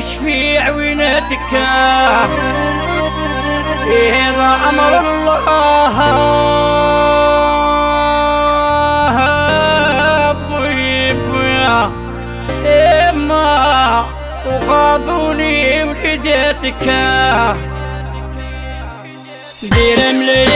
تشفي عوينتك هذا إيه أمر الله. طيب يا إما وقاضوني ولدتك دير ملي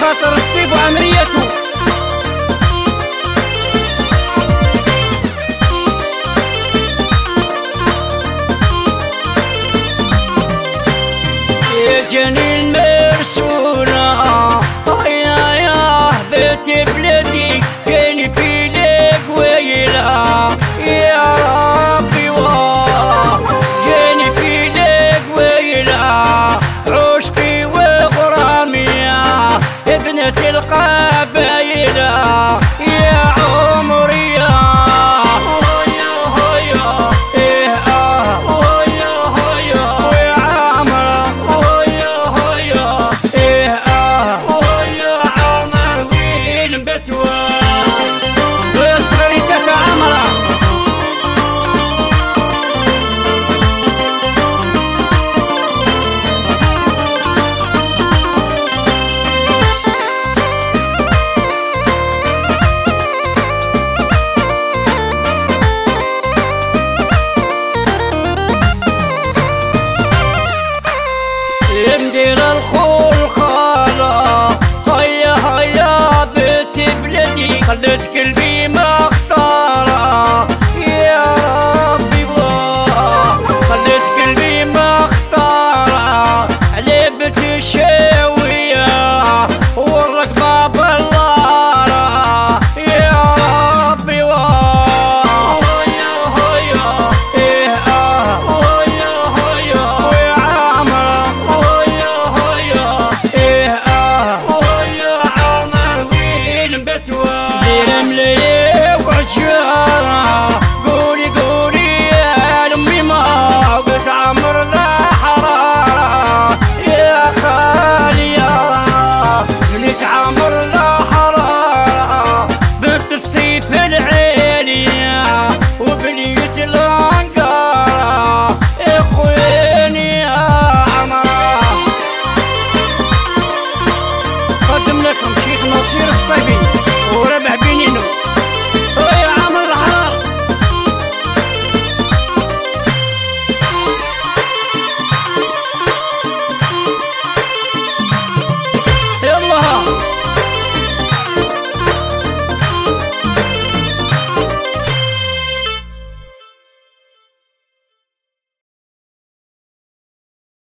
خاطر ستيب وعمريته теплее